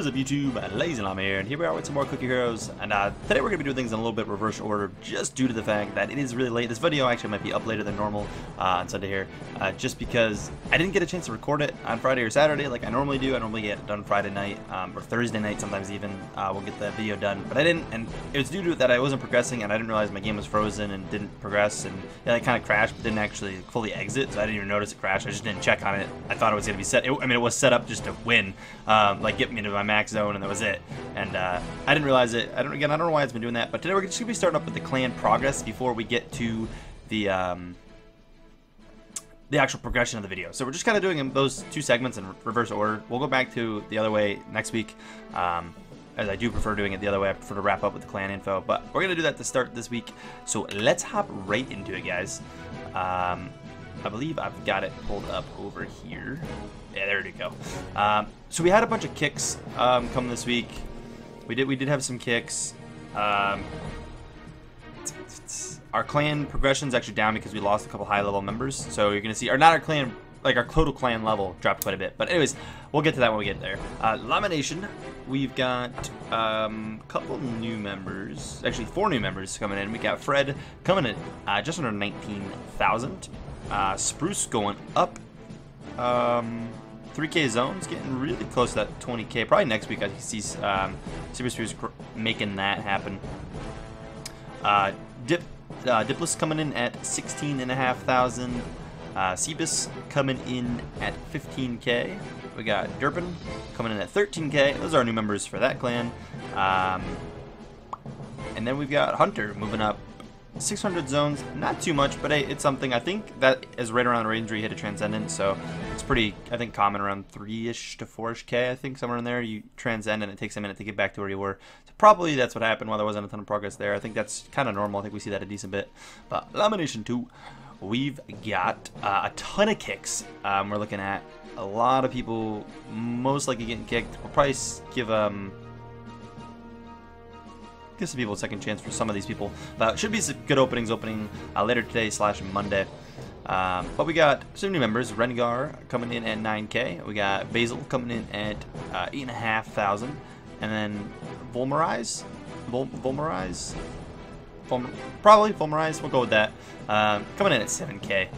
What is up YouTube? LazeeLlama here, and here we are with some more Clicker Heroes, and uh, today we're going to be doing things in a little bit reverse order, just due to the fact that it is really late. This video actually might be up later than normal uh, on Sunday here, uh, just because I didn't get a chance to record it on Friday or Saturday like I normally do. I normally get it done Friday night, um, or Thursday night sometimes even, uh, we'll get the video done, but I didn't, and it was due to that I wasn't progressing, and I didn't realize my game was frozen and didn't progress, and yeah, it kind of crashed, but didn't actually fully exit, so I didn't even notice it crashed. I just didn't check on it. I thought it was going to be set, it, I mean, it was set up just to win, um, like get me to my max zone, and that was it. And uh, I didn't realize it. I don't again. I don't know why it's been doing that. But today we're just gonna be starting up with the clan progress before we get to the um, the actual progression of the video. So we're just kind of doing those two segments in reverse order. We'll go back to the other way next week. Um, as I do prefer doing it the other way. I prefer to wrap up with the clan info, but we're gonna do that to start this week. So let's hop right into it, guys. Um, I believe I've got it pulled up over here. Yeah, there we go. Um, so we had a bunch of kicks um, come this week. We did we did have some kicks. Um, our clan progression is actually down because we lost a couple high level members. So you're gonna see, or not our clan, like our total clan level dropped quite a bit. But anyways, we'll get to that when we get there. Uh, Llama Nation, we've got a um, couple new members, actually four new members coming in. We got Fred coming in uh, just under 19,000. Uh, Spruce going up. Um, 3K zones, getting really close to that 20K. Probably next week I see um, Super Spruce making that happen. Uh, Dip, uh, Dipless coming in at 16,500. Uh, Cebus coming in at 15k. We got Durpin coming in at 13k. Those are new members for that clan. Um, and then we've got Hunter moving up 600 zones, not too much, but hey, it's something. I think that is right around range where you hit a Transcendent, so it's pretty, I think, common around 3-ish to 4-ish K, I think, somewhere in there. You transcend and it takes a minute to get back to where you were. So probably that's what happened while there wasn't a ton of progress there. I think that's kind of normal. I think we see that a decent bit. But Llama Nation 2, we've got uh, a ton of kicks um, we're looking at. A lot of people most likely getting kicked. We'll probably give... um give some people a second chance for some of these people. But should be some good openings opening uh, later today slash Monday. Um, but we got some new members. Rengar coming in at 9k. We got Basil coming in at uh, 8,500. And then Volmarize? Vol Volmarize? Probably Volmarize. We'll go with that. Um, coming in at 7k.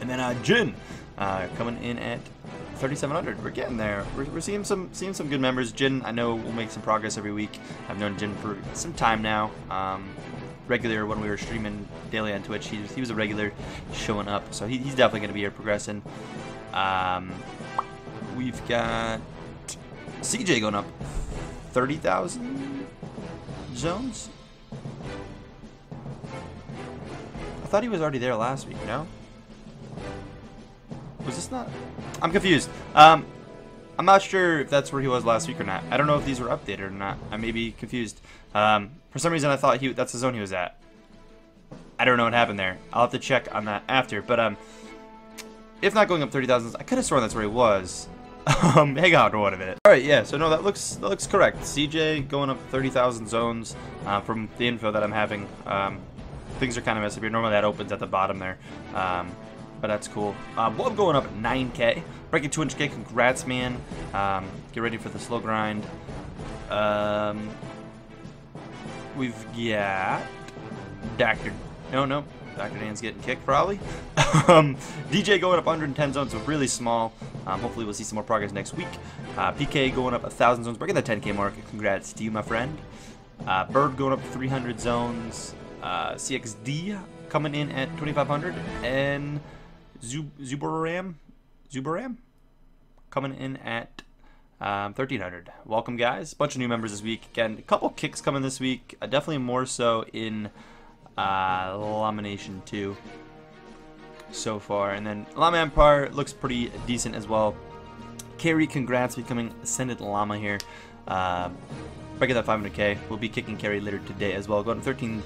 And then uh, Jin uh, coming in at 3,700. We're getting there. We're, we're, seeing some seeing some good members. Jin, I know, will make some progress every week. I've known Jin for some time now. Um, regular when we were streaming daily on Twitch. He, he was a regular showing up, so he, he's definitely going to be here progressing. Um, we've got CJ going up 30,000 zones. I thought he was already there last week, no? Was this not? I'm confused. Um, I'm not sure if that's where he was last week or not. I don't know if these were updated or not. I may be confused. Um, for some reason, I thought he that's the zone he was at. I don't know what happened there. I'll have to check on that after. But um, if not going up 30,000, I could have sworn that's where he was. um, hang on for one minute. All right, yeah. So no, that looks that looks correct. CJ going up 30,000 zones uh, from the info that I'm having. Um, things are kind of messed up here. Normally that opens at the bottom there. Um, but that's cool. Uh, Blob going up 9k. Breaking 200k, congrats, man. Um, get ready for the slow grind. Um, we've got Dr. No, no. Dr. Dan's getting kicked, probably. um, DJ going up 110 zones, so really small. Um, hopefully we'll see some more progress next week. Uh, PK going up 1,000 zones, breaking the 10k mark. Congrats to you, my friend. Uh, Bird going up 300 zones. Uh, CXD coming in at 2,500. And... Zubaram, Zubaram, coming in at um, 1300. Welcome, guys. Bunch of new members this week. Again, a couple kicks coming this week. Uh, definitely more so in uh, Llama Nation 2 so far. And then Llama Empire looks pretty decent as well. Carrie, congrats becoming Ascended Llama here. Uh, breaking that 500k. We'll be kicking Carrie later today as well. Going to 13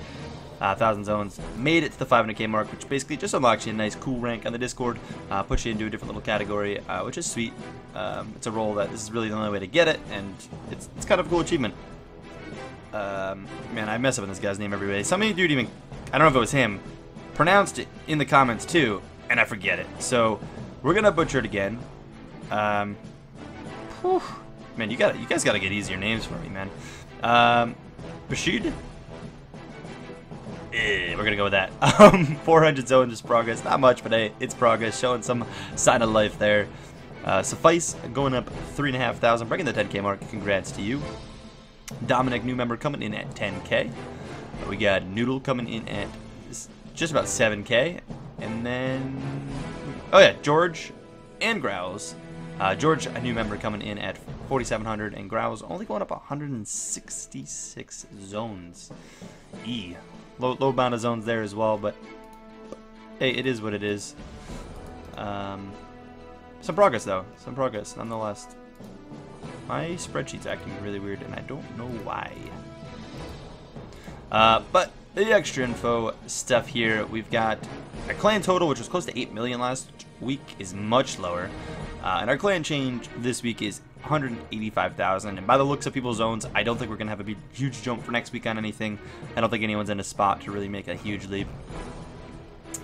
uh, Thousand Zones made it to the 500k mark, which basically just unlocks you a nice cool rank on the Discord, uh, puts you into a different little category, uh, which is sweet. Um, it's a role that this is really the only way to get it, and it's, it's kind of a cool achievement. Um, man, I mess up on this guy's name every day. Some dude even, I don't know if it was him, pronounced it in the comments too, and I forget it. So we're gonna butcher it again. Um, Man, you got you guys got to get easier names for me, man. Um, Bashid. Eh, we're gonna go with that. Um, 400 zones is progress. Not much, but hey, it's progress. Showing some sign of life there. Uh, Suffice going up three and a half thousand, breaking the 10k mark. Congrats to you. Dominic, new member, coming in at 10k. We got Noodle coming in at just about 7k, and then oh yeah, George and Growls. Uh, George, a new member, coming in at 4,700, and Growls only going up 166 zones. E. Low, low amount of zones there as well, but hey, it is what it is. Um, some progress, though. Some progress, nonetheless. My spreadsheet's acting really weird, and I don't know why. Uh, but the extra info stuff here, we've got our clan total, which was close to 8 million last week, is much lower. Uh, and our clan change this week is 185,000. And by the looks of people's zones, I don't think we're going to have a big, huge jump for next week on anything. I don't think anyone's in a spot to really make a huge leap.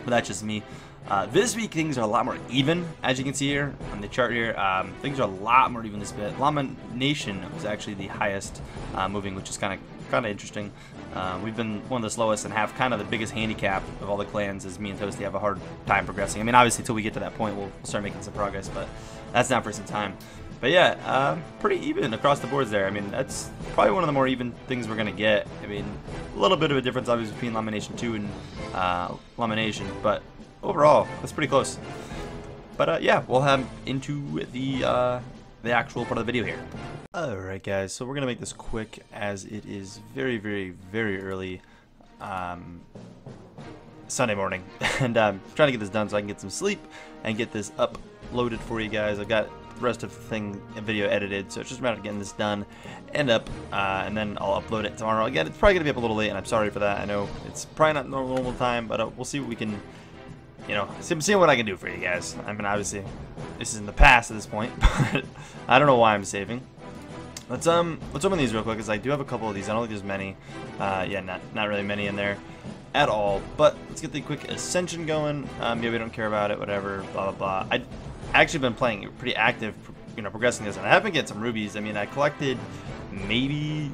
But that's just me. Uh, this week things are a lot more even, as you can see here on the chart here. Um, things are a lot more even this bit. Llama Nation was actually the highest uh, moving, which is kind of kind of interesting. Uh, we've been one of the slowest and have kind of the biggest handicap of all the clans as me and Toasty have a hard time progressing. I mean, obviously, until we get to that point, we'll, we'll start making some progress, but that's not for some time. But yeah, um, pretty even across the boards there. I mean, that's probably one of the more even things we're going to get. I mean, a little bit of a difference, obviously, between Llama Nation 2 and uh, Llama Nation, but overall, that's pretty close. But uh, yeah, we'll have into the uh, the actual part of the video here. Alright guys, so we're going to make this quick as it is very, very, very early um, Sunday morning. and I'm um, trying to get this done so I can get some sleep and get this uploaded for you guys. I've got rest of the thing video edited, so it's just a matter of getting this done and up, uh, and then I'll upload it tomorrow. Again, it's probably going to be up a little late, and I'm sorry for that. I know it's probably not normal time, but uh, we'll see what we can you know, see, see what I can do for you guys. I mean, obviously, this is in the past at this point, but I don't know why I'm saving. Let's um, let's open these real quick, because I do have a couple of these. I don't think there's many. Uh, yeah, not not really many in there at all. But let's get the quick ascension going. Um, yeah, we don't care about it. Whatever. Blah blah blah. I actually been playing pretty active, you know, progressing this, and I have been getting some rubies. I mean, I collected maybe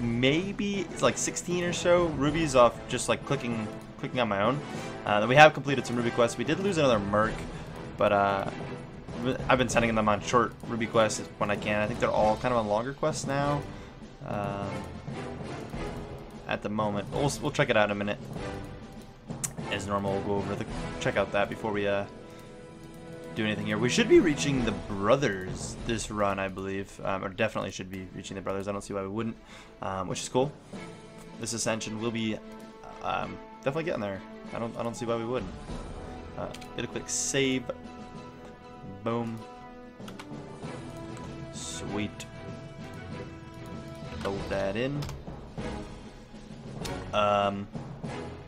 maybe it's like 16 or so rubies off just like clicking clicking on my own. Uh, then we have completed some Ruby quests. We did lose another Merc, but uh, I've been sending them on short Ruby quests when I can. I think they're all kind of on longer quests now. Um, at the moment, we'll, we'll check it out in a minute. As normal, we'll go over the check out that before we uh, do anything here. We should be reaching the brothers this run, I believe, um, or definitely should be reaching the brothers. I don't see why we wouldn't, um, which is cool. This ascension will be um, definitely getting there. I don't I don't see why we wouldn't. Uh, a quick save. Boom. Sweet. Load that in. Um,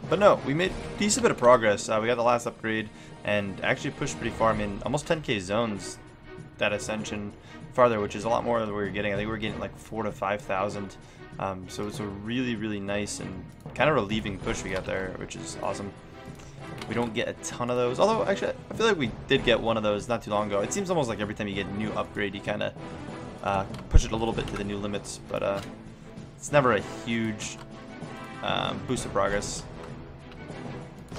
but no, we made a decent bit of progress. Uh, we got the last upgrade and actually pushed pretty far. I mean, almost 10k zones that ascension farther, which is a lot more than we were getting. I think we were getting like four to 5,000 um, so it's a really, really nice and kind of relieving push we got there, which is awesome. We don't get a ton of those. Although, actually, I feel like we did get one of those not too long ago. It seems almost like every time you get a new upgrade, you kind of uh, push it a little bit to the new limits. But uh, it's never a huge um, boost of progress.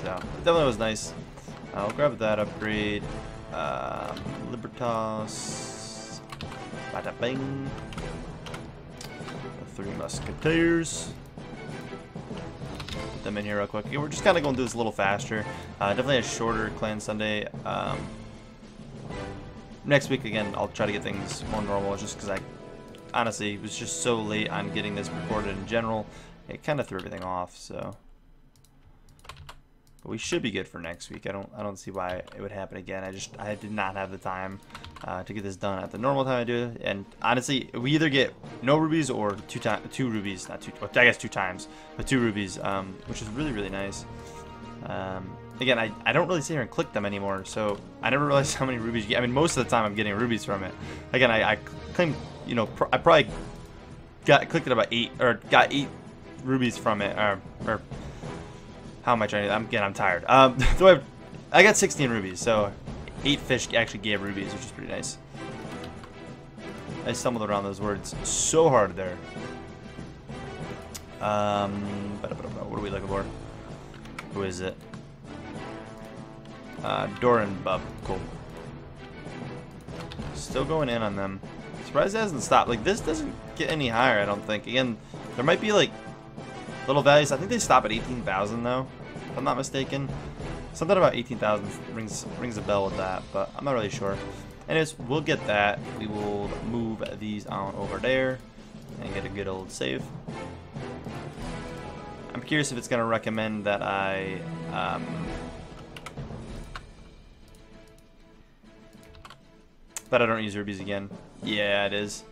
So, it definitely was nice. I'll grab that upgrade. Um, Libertas. Bada bing. Three Musketeers. Put them in here real quick. we're just kind of going through this a little faster. Uh, definitely a shorter Clan Sunday. Um, next week, again, I'll try to get things more normal just because I honestly was just so late on getting this recorded in general. It kind of threw everything off, so... But we should be good for next week. I don't I don't see why it would happen again. I just I did not have the time uh, to get this done at the normal time I do. And honestly, we either get no rubies or two time two rubies, not two. Well, I guess two times, but two rubies, um, which is really really nice. Um, again, I, I don't really sit here and click them anymore, so I never realized how many rubies you get. I mean, most of the time I'm getting rubies from it. Again, I, I claim, you know, pr I probably got clicked it about eight or got eight rubies from it, or, or how am I trying to? I'm again. I'm tired. Um, do I? Have, I got 16 rubies, so eight fish actually gave rubies, which is pretty nice. I stumbled around those words so hard there. Um, what are we looking for? Who is it? Uh, Doran Bub. Cool. Still going in on them. Surprised it hasn't stopped. Like, this doesn't get any higher, I don't think. Again, there might be, like, little values. I think they stop at 18,000, though, I'm not mistaken. Something about 18,000 rings, rings a bell with that, but I'm not really sure. Anyways, we'll get that. We will move these on over there and get a good old save. I'm curious if it's going to recommend that I... Um, that I don't use rubies again. Yeah, it is.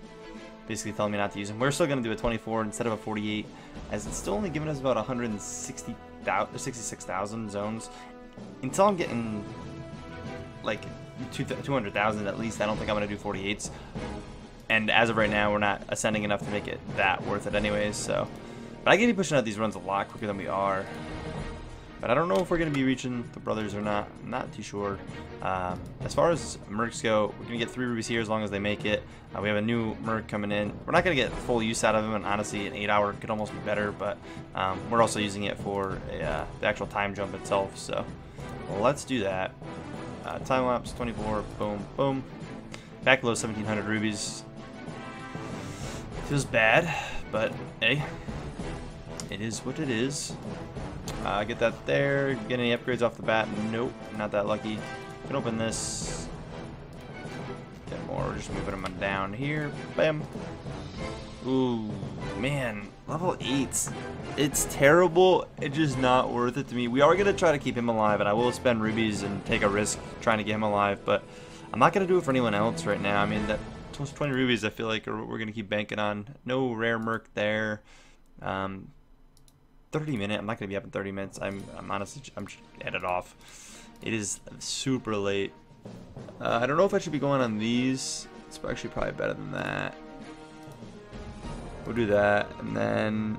Basically telling me not to use them. We're still going to do a 24 instead of a 48, as it's still only giving us about 160,000 66,000 zones. Until I'm getting, like, 200,000 at least, I don't think I'm going to do 48s. And as of right now, we're not ascending enough to make it that worth it anyways, so... But I can be pushing out these runs a lot quicker than we are. But I don't know if we're going to be reaching the brothers or not. I'm not too sure. Um, as far as Mercs go, we're going to get three rubies here as long as they make it. Uh, we have a new Merc coming in. We're not going to get full use out of him, and honestly, an 8 hour could almost be better, but um, we're also using it for a, uh, the actual time jump itself. So let's do that. Uh, time lapse 24, boom, boom. Back below 1700 rubies. Feels bad, but hey, it is what it is. Uh, get that there. Get any upgrades off the bat? Nope, not that lucky. Can open this. Get more. Just moving them down here. Bam. Ooh, man. Level 8's. It's terrible. It's just not worth it to me. We are going to try to keep him alive, and I will spend rubies and take a risk trying to get him alive, but I'm not going to do it for anyone else right now. I mean, that 20 rubies I feel like are what we're going to keep banking on. No rare merc there. Um, 30 minute. I'm not gonna be up in 30 minutes. I'm I'm honestly I'm headed off. It is super late. Uh, I don't know if I should be going on these. It's actually probably better than that. We'll do that, and then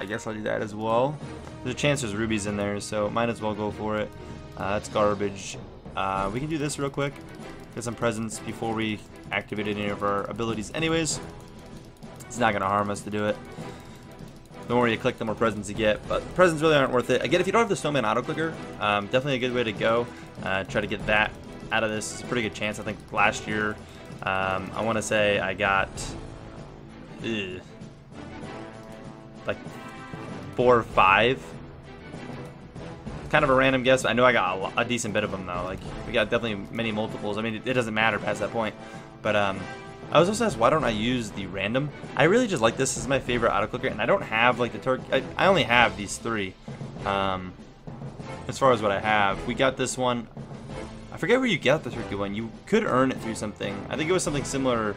I guess I'll do that as well. There's a chance there's rubies in there, so might as well go for it. Uh, that's garbage. Uh, we can do this real quick. Get some presents before we activate any of our abilities anyways. It's not going to harm us to do it. The more you click, the more presents you get. But presents really aren't worth it. Again, if you don't have the Snowman auto clicker, um, definitely a good way to go. Uh, try to get that out of this. It's a pretty good chance. I think last year, um, I want to say I got ugh, like four or five. Kind of a random guess. I know I got a, a decent bit of them though. Like we got definitely many multiples. I mean, it, it doesn't matter past that point. But um, I was also asked why don't I use the random. I really just like this. This is my favorite auto clicker, and I don't have like the turkey. I, I, only have these three. Um, as far as what I have, we got this one. I forget where you get the turkey one. You could earn it through something. I think it was something similar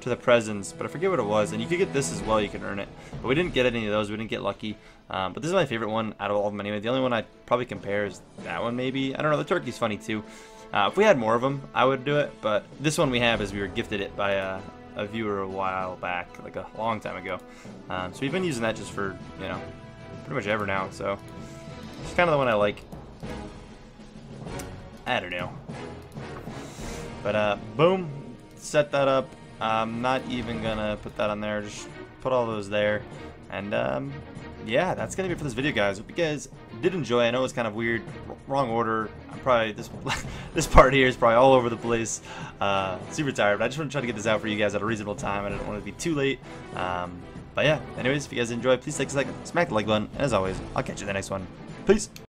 to the presents, but I forget what it was. And you could get this as well. You can earn it, but we didn't get any of those. We didn't get lucky. Um, but this is my favorite one out of all of them anyway. The only one I probably compare is that one maybe. I don't know. The turkey's funny too. Uh, if we had more of them, I would do it, but this one we have is we were gifted it by a, a viewer a while back, like a long time ago. Um, so we've been using that just for, you know, pretty much ever now, so it's kind of the one I like. I don't know. But, uh, boom, set that up. I'm not even gonna put that on there, just put all those there. And, um, yeah, that's gonna be it for this video, guys. Hope you guys did enjoy. I know it's kind of weird, wrong order. Probably this this part here is probably all over the place. Uh, super tired, but I just want to try to get this out for you guys at a reasonable time. I don't want to be too late. Um, but yeah, anyways, if you guys enjoy, please take a second, smack the like button, and as always, I'll catch you in the next one. Peace.